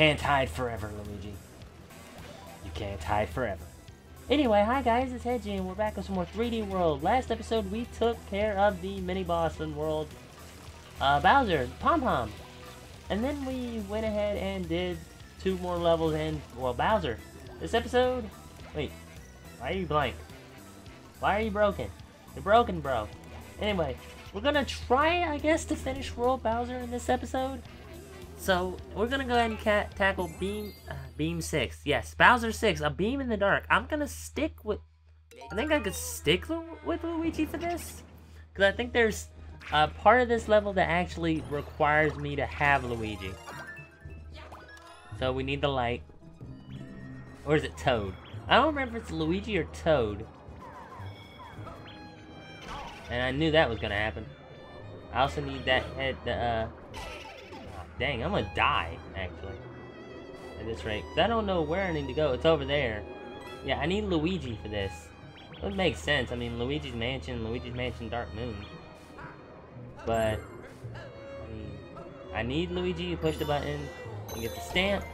can't hide forever, Luigi. You can't hide forever. Anyway, hi guys, it's Hedgie, and we're back with some more 3D World. Last episode, we took care of the mini-boss in World, uh, Bowser, Pom-Pom. And then we went ahead and did two more levels in, well, Bowser. This episode, wait, why are you blank? Why are you broken? You're broken, bro. Anyway, we're gonna try, I guess, to finish World Bowser in this episode. So, we're gonna go ahead and tackle Beam, uh, Beam 6. Yes, Bowser 6, a beam in the dark. I'm gonna stick with, I think I could stick with Luigi for this. Because I think there's a part of this level that actually requires me to have Luigi. So we need the light. Or is it Toad? I don't remember if it's Luigi or Toad. And I knew that was gonna happen. I also need that head, uh... Dang, I'm gonna die, actually. At this rate. Because I don't know where I need to go. It's over there. Yeah, I need Luigi for this. It would make sense. I mean, Luigi's Mansion, Luigi's Mansion Dark Moon. But, I, mean, I need Luigi to push the button and get the stamp.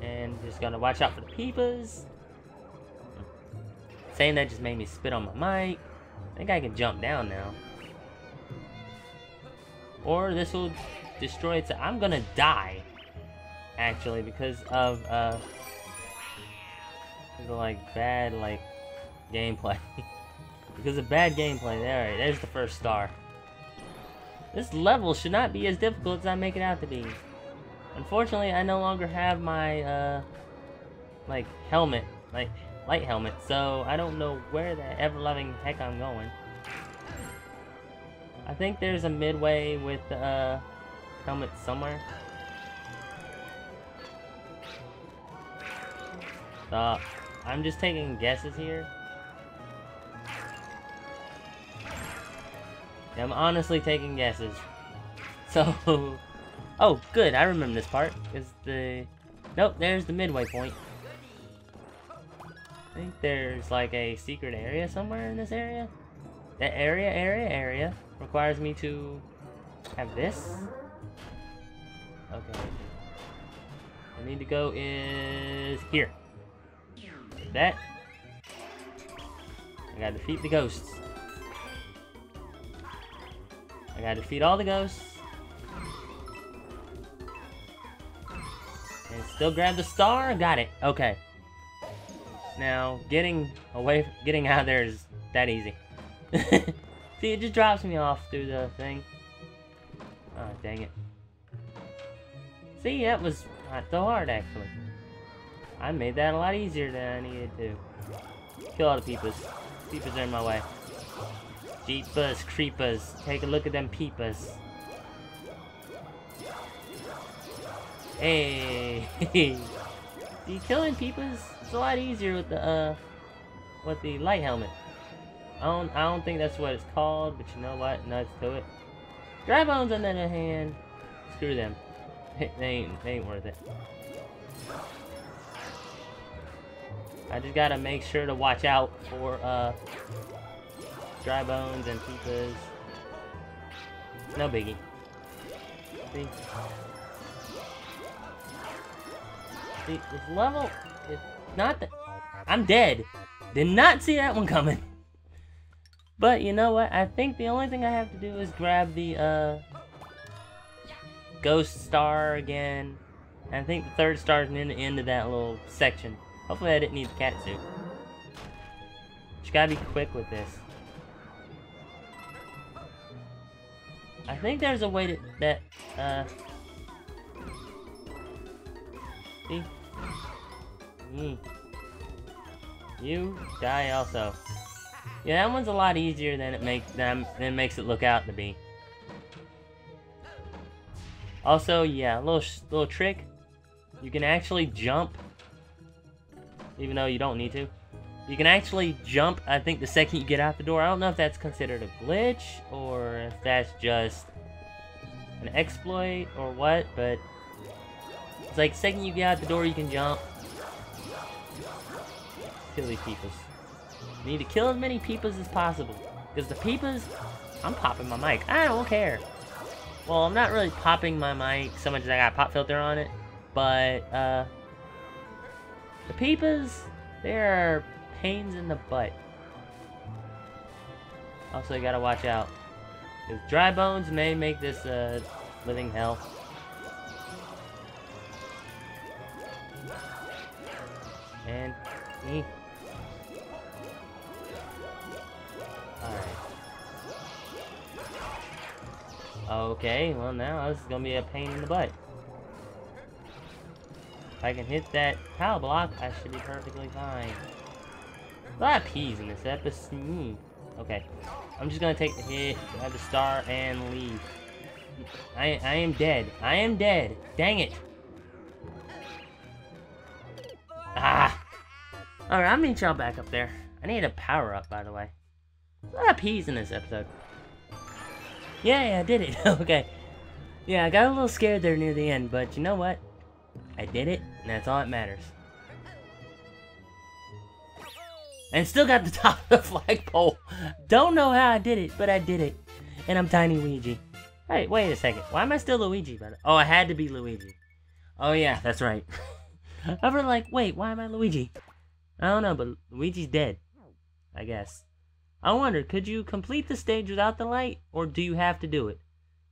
And just gotta watch out for the peepers. Saying that just made me spit on my mic. I think I can jump down now. Or this will destroy it. I'm gonna die. Actually, because of, uh... Of, like, bad, like, gameplay. because of bad gameplay. There, there's the first star. This level should not be as difficult as I make it out to be. Unfortunately, I no longer have my, uh... Like, helmet. Like, light helmet, so I don't know where the ever-loving heck I'm going. I think there's a midway with a uh, helmet somewhere. So, I'm just taking guesses here. I'm honestly taking guesses. So, oh, good, I remember this part. Is the, nope, there's the midway point. I think there's like a secret area somewhere in this area. The area, area, area requires me to have this. Okay. I need to go is here. That. I gotta defeat the ghosts. I gotta defeat all the ghosts. And still grab the star. Got it. Okay. Now, getting away, getting out of there is that easy. See, it just drops me off through the thing. Oh, dang it. See, that was not so hard, actually. I made that a lot easier than I needed to. Kill all the peepers. Peepers are in my way. Jeepers, creepers. Take a look at them peepers. Hey! See, killing peepers it's a lot easier with the uh with the light helmet. I don't I don't think that's what it's called, but you know what? Nuts to it. Dry bones on the other hand, screw them. they ain't they ain't worth it. I just gotta make sure to watch out for uh dry bones and peepas. No biggie. See? See, this level is not that... I'm dead. Did not see that one coming. But you know what? I think the only thing I have to do is grab the, uh... Ghost Star again. And I think the third star is in the end of that little section. Hopefully I didn't need the cat suit. Just gotta be quick with this. I think there's a way to, that, uh... See? Mm. You die also. Yeah, that one's a lot easier than it makes than, than it makes it look out to be. Also, yeah, a little little trick. You can actually jump, even though you don't need to. You can actually jump, I think, the second you get out the door. I don't know if that's considered a glitch, or if that's just an exploit, or what, but... It's like, second you get out the door, you can jump. Kill these peepas. Need to kill as many peepas as possible. Because the peepas, I'm popping my mic. I don't care. well, I'm not really popping my mic so much as I got a pop filter on it, but, uh, the Peepas, they're pains in the butt. Also, you gotta watch out. Because dry bones may make this, uh, living hell. And me. Alright. Okay, well now this is gonna be a pain in the butt. If I can hit that power block, I should be perfectly fine. A lot of peas in this episode. Okay. I'm just gonna take the hit, grab the star, and leave. I, I am dead. I am dead. Dang it. Ah! Alright, I'll meet y'all back up there. I need a power up, by the way. A lot of peas in this episode. Yeah, I did it. okay. Yeah, I got a little scared there near the end, but you know what? I did it, and that's all that matters. And still got the top of the flagpole. Don't know how I did it, but I did it. And I'm Tiny Luigi. Hey, wait a second. Why am I still Luigi? But Oh, I had to be Luigi. Oh yeah, that's right. I like, wait, why am I Luigi? I don't know, but Luigi's dead. I guess. I wonder, could you complete the stage without the light, or do you have to do it?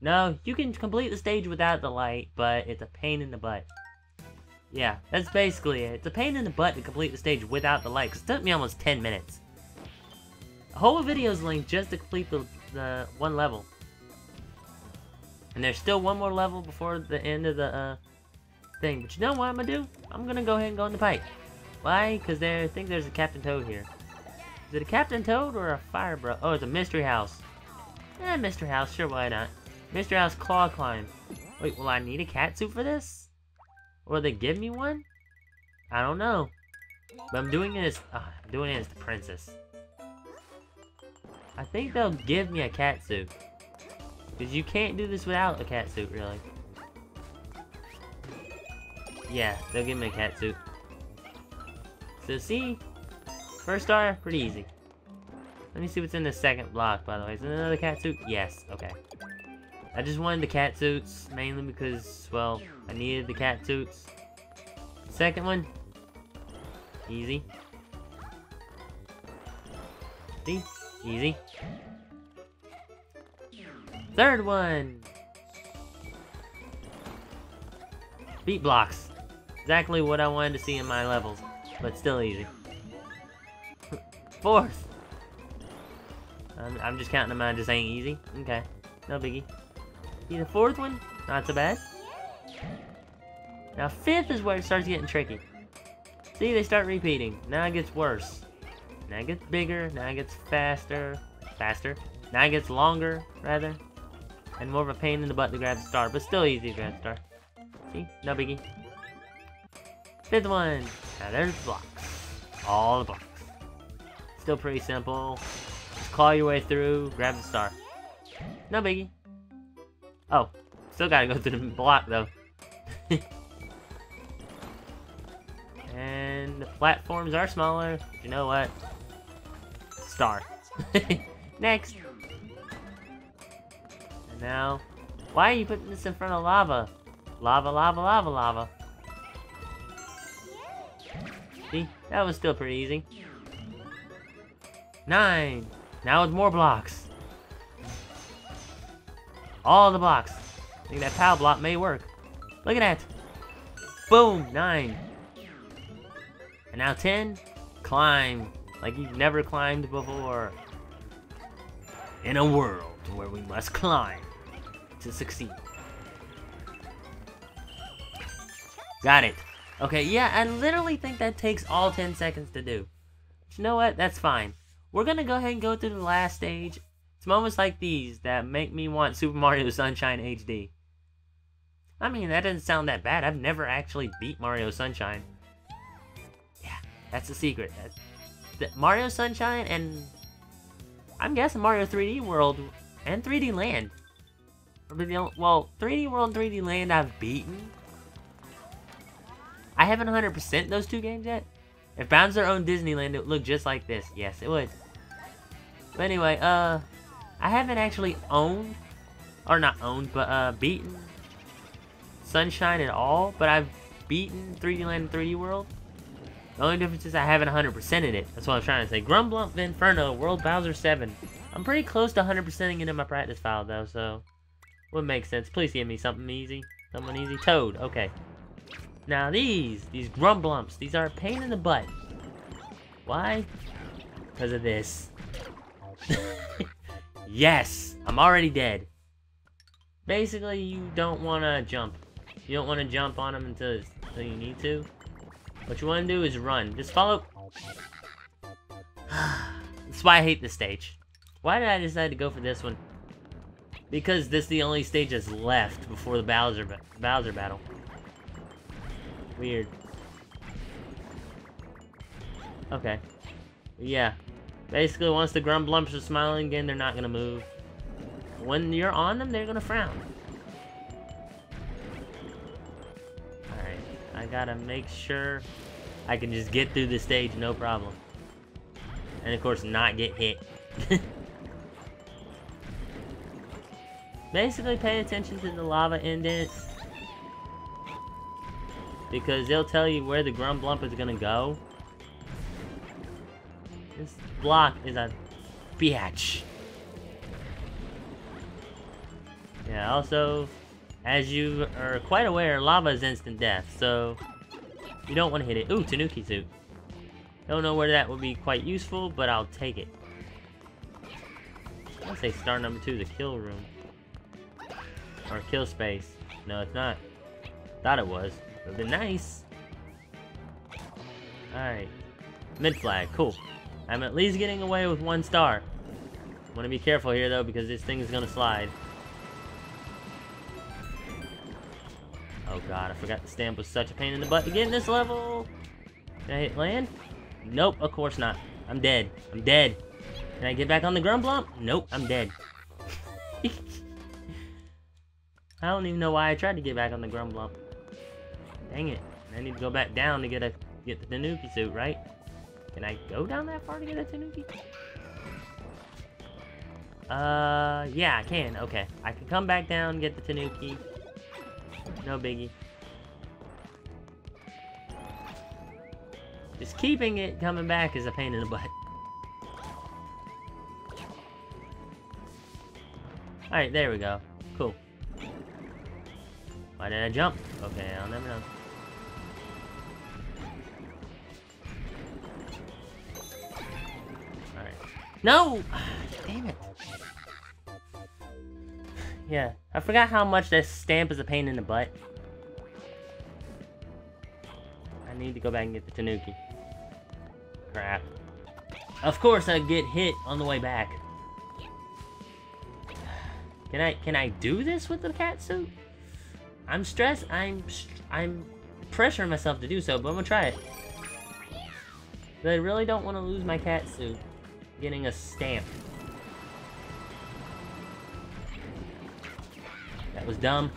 No, you can complete the stage without the light, but it's a pain in the butt. Yeah, that's basically it. It's a pain in the butt to complete the stage without the light, it took me almost 10 minutes. A whole video's linked just to complete the, the one level. And there's still one more level before the end of the uh, thing. But you know what I'm gonna do? I'm gonna go ahead and go in the pipe. Why? Because I think there's a Captain Toad here. Is it a Captain Toad or a Fire Bro? Oh, it's a Mystery House. Eh, Mystery House, sure, why not? Mystery House Claw Climb. Wait, will I need a cat suit for this? Will they give me one? I don't know. But I'm doing it as, uh, I'm doing it as the princess. I think they'll give me a cat suit. Because you can't do this without a cat suit, really. Yeah, they'll give me a cat suit. So see, first star, pretty easy. Let me see what's in the second block, by the way. Is it another cat suit? Yes, okay. I just wanted the cat suits, mainly because, well, I needed the cat suits. Second one, easy. See? Easy. Third one! Beat blocks. Exactly what I wanted to see in my levels, but still easy. Fourth! I'm, I'm just counting them out, just ain't easy. Okay, no biggie. See the fourth one? Not so bad. Now fifth is where it starts getting tricky. See, they start repeating. Now it gets worse. Now it gets bigger, now it gets faster. Faster. Now it gets longer, rather. And more of a pain in the butt to grab the star, but still easy to grab the star. See? No biggie. Fifth one. Now there's the blocks. All the blocks. Still pretty simple. Just claw your way through, grab the star. No biggie. Oh, still gotta go through the block though. and the platforms are smaller. You know what? Star. Next. And now, why are you putting this in front of lava? Lava, lava, lava, lava. See? That was still pretty easy. Nine. Now it's more blocks. All the blocks. I think that power block may work. Look at that. Boom. Nine. And now ten. Climb. Like you've never climbed before. In a world where we must climb to succeed. Got it. Okay, yeah, I literally think that takes all 10 seconds to do. But you know what? That's fine. We're gonna go ahead and go through the last stage. It's moments like these that make me want Super Mario Sunshine HD. I mean, that doesn't sound that bad. I've never actually beat Mario Sunshine. Yeah, that's the secret. That's, Mario Sunshine and I'm guessing Mario 3D World and 3D Land. Well, 3D World and 3D Land I've beaten. I haven't 100% those two games yet. If Bowser owned Disneyland, it would look just like this. Yes, it would. But anyway, uh, I haven't actually owned or not owned, but uh, beaten Sunshine at all, but I've beaten 3D Land and 3D World. The only difference is I haven't 100%ed it. That's what I'm trying to say. Grumblump Inferno, World Bowser 7. I'm pretty close to 100%ing it in my practice file, though, so... Would make sense. Please give me something easy. Someone easy. Toad. Okay. Now these, these Grumblumps, these are a pain in the butt. Why? Because of this. yes! I'm already dead. Basically, you don't want to jump. You don't want to jump on them until, until you need to. What you want to do is run. Just follow... That's why I hate this stage. Why did I decide to go for this one? Because this is the only stage that's left before the Bowser, Bowser battle. Weird. Okay. Yeah. Basically, once the Grumblumps are smiling again, they're not gonna move. When you're on them, they're gonna frown. Alright. I gotta make sure I can just get through the stage, no problem. And of course, not get hit. Basically, pay attention to the lava indents. Because they'll tell you where the Grumblump is gonna go. Block is a biatch. Yeah, also, as you are quite aware, lava is instant death, so you don't want to hit it. Ooh, Tanuki suit. Don't know where that would be quite useful, but I'll take it. I'll say star number two, the kill room. Or kill space. No, it's not. Thought it was. Would've been nice. Alright. Mid flag, cool. I'm at least getting away with one star. I want to be careful here though because this thing is gonna slide. Oh god, I forgot the stamp was such a pain in the butt to get in this level. Can I hit land? Nope, of course not. I'm dead. I'm dead. Can I get back on the Grumblump? Nope, I'm dead. I don't even know why I tried to get back on the Grumblump. Dang it. I need to go back down to get a get the Tanuki suit, right? Can I go down that far to get a Tanuki? Uh, yeah, I can. Okay. I can come back down, get the Tanuki. No biggie. Just keeping it coming back is a pain in the butt. Alright, there we go. Cool. Why did I jump? Okay, I'll never know. No! Damn it. Yeah, I forgot how much this stamp is a pain in the butt. I need to go back and get the Tanuki. Crap. Of course I get hit on the way back. Can I can I do this with the cat suit? I'm stressed. I'm I'm pressuring myself to do so, but I'm gonna try it. But I really don't want to lose my cat suit. Getting a stamp. That was dumb.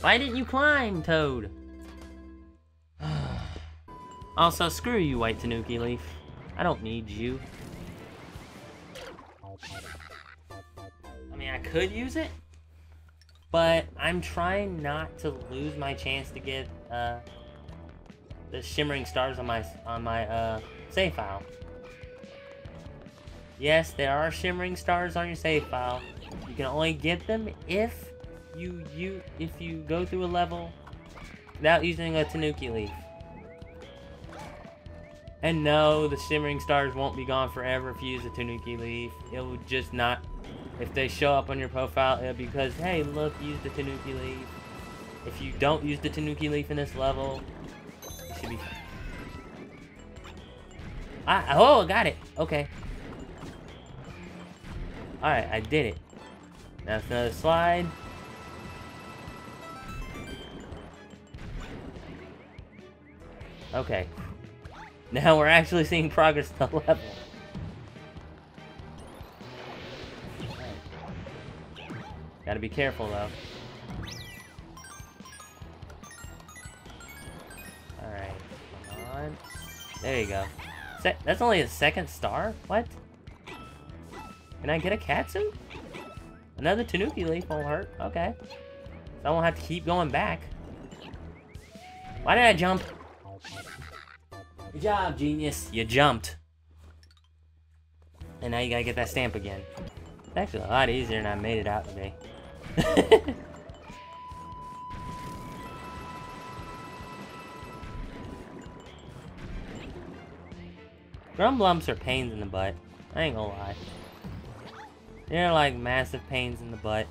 Why didn't you climb, Toad? also, screw you, White Tanuki Leaf. I don't need you. I mean, I could use it, but I'm trying not to lose my chance to get uh, the shimmering stars on my on my uh, save file. Yes, there are shimmering stars on your save file. You can only get them if you you if you go through a level without using a Tanuki leaf. And no, the shimmering stars won't be gone forever if you use a Tanuki leaf. It will just not if they show up on your profile, it'll be because, hey, look, use the Tanuki leaf. If you don't use the Tanuki leaf in this level, should be. I, ah, oh, I got it. Okay. Alright, I did it. Now it's another slide. Okay. Now we're actually seeing progress to the level. Gotta be careful, though. There you go. Se that's only a second star? What? Can I get a cat suit? Another Tanuki Leaf won't hurt. Okay. So I won't have to keep going back. Why did I jump? Good job, genius. You jumped. And now you gotta get that stamp again. It's actually a lot easier than I made it out to be. Grumblumps are pains in the butt. I ain't gonna lie. They're like massive pains in the butt.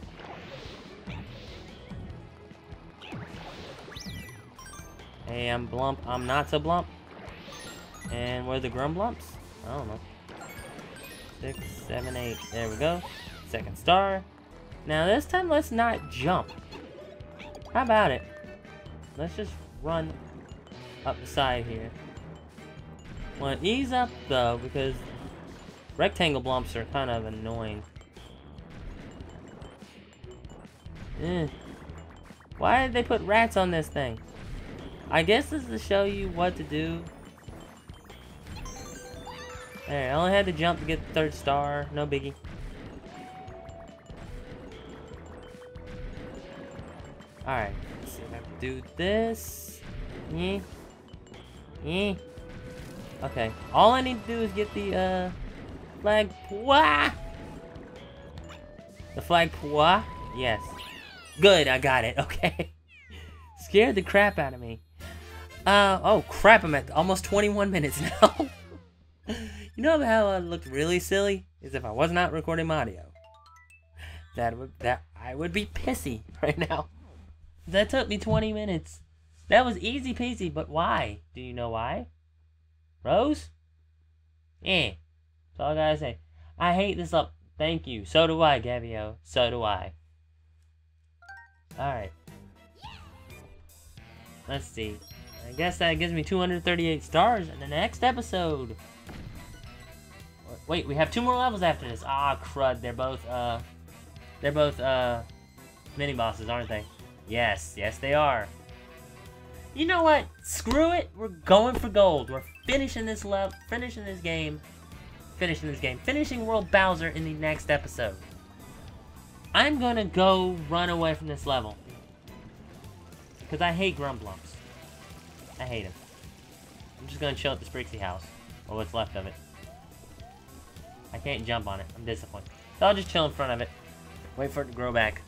Hey, I'm Blump. I'm not so Blump. And where are the Grumblumps? I don't know. Six, seven, eight. There we go. Second star. Now this time, let's not jump. How about it? Let's just run up the side here. Want to ease up though, because rectangle blumps are kind of annoying. Eh. Why did they put rats on this thing? I guess this is to show you what to do. There, I only had to jump to get the third star. No biggie. Alright, let's see if I can do this. Yeah. Yeah. Okay, all I need to do is get the, uh, flag pois. The flag pois? Yes. Good, I got it, okay. Scared the crap out of me. Uh, oh crap, I'm at almost 21 minutes now. you know how I looked really silly? Is if I was not recording my audio. That would, that, I would be pissy right now. That took me 20 minutes. That was easy peasy, but why? Do you know why? Rose? Eh. That's all I gotta say. I hate this up. Thank you. So do I, Gabio. So do I. Alright. Let's see. I guess that gives me 238 stars in the next episode. Wait, we have two more levels after this. Ah, crud. They're both, uh... They're both, uh... Mini-bosses, aren't they? Yes, yes they are. You know what? Screw it. We're going for gold. We're finishing this level, finishing this game, finishing this game, finishing World Bowser in the next episode. I'm gonna go run away from this level. Because I hate Grumblumps. I hate him. I'm just gonna chill at the Sprixie house. Or what's left of it. I can't jump on it. I'm disappointed. So I'll just chill in front of it. Wait for it to grow back.